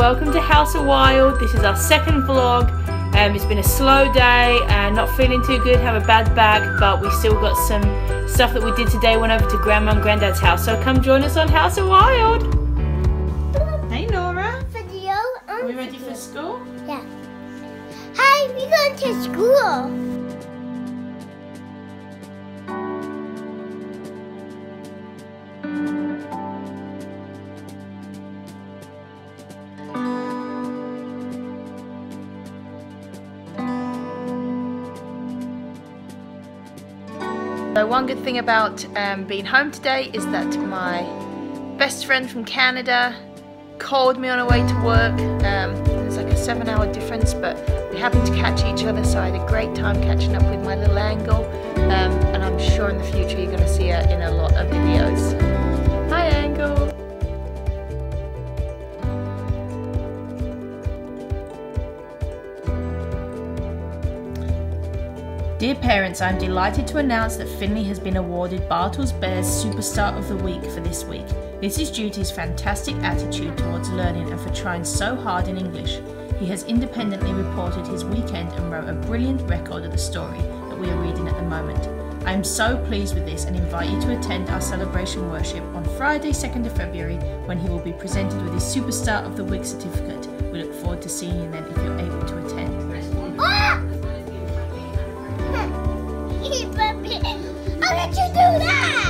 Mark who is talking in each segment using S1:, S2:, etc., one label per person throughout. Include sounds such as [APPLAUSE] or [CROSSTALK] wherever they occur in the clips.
S1: guys, welcome to House of Wild. This is our second vlog. Um, it's been a slow day and not feeling too good, have a bad back, but we still got some stuff that we did today. Went over to Grandma and Granddad's house, so come join us on House of Wild. Hey Nora,
S2: Video.
S1: are we ready for school?
S2: Yeah. Hi, we're going to school.
S1: So one good thing about um, being home today is that my best friend from Canada called me on her way to work. Um, there's like a seven hour difference, but we happened to catch each other, so I had a great time catching up with my little angle. Um, and I'm sure in the future you're going to see her in a lot of videos. Dear parents, I'm delighted to announce that Finley has been awarded Bartles Bears Superstar of the Week for this week. This is due to his fantastic attitude towards learning and for trying so hard in English. He has independently reported his weekend and wrote a brilliant record of the story that we are reading at the moment. I am so pleased with this and invite you to attend our celebration worship on Friday, 2nd of February, when he will be presented with his Superstar of the Week certificate. We look forward to seeing you then if you're able to attend.
S2: You do that?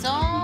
S2: corazón.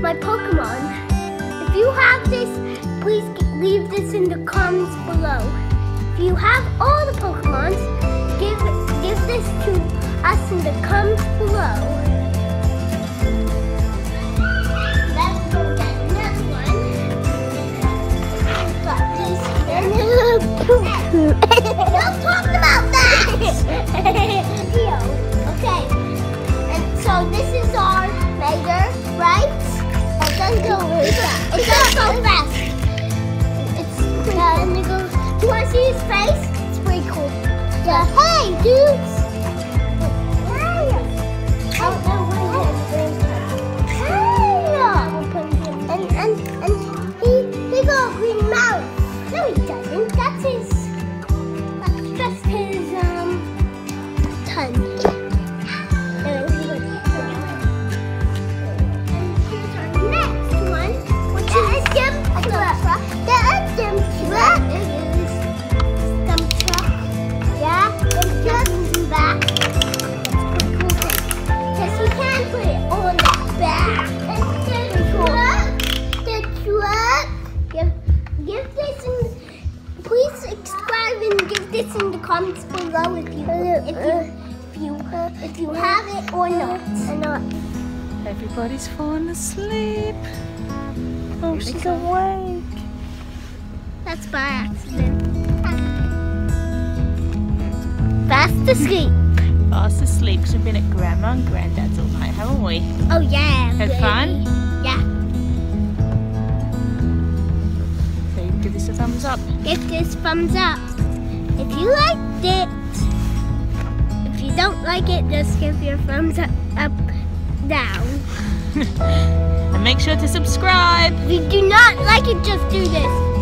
S2: My Pokemon. If you have this, please leave this in the comments below. If you have all the Pokemons, give give this to us in the comments below. Let's go get another one. Hey, dudes! This in the comments below if you if you uh, if you uh, if you uh, have it or not. Or not.
S1: Everybody's falling asleep. Oh, she's awake.
S2: That's by accident. Fast asleep. [LAUGHS]
S1: Fast asleep 'cause we've been at Grandma and Granddad's all night, haven't we?
S2: Oh yeah.
S1: Had
S2: really.
S1: fun?
S2: Yeah.
S1: So you give this a thumbs up.
S2: Give this thumbs up. If you liked it. If you don't like it, just give your thumbs up, up down. [LAUGHS]
S1: And make sure to subscribe.
S2: If you do not like it, just do this.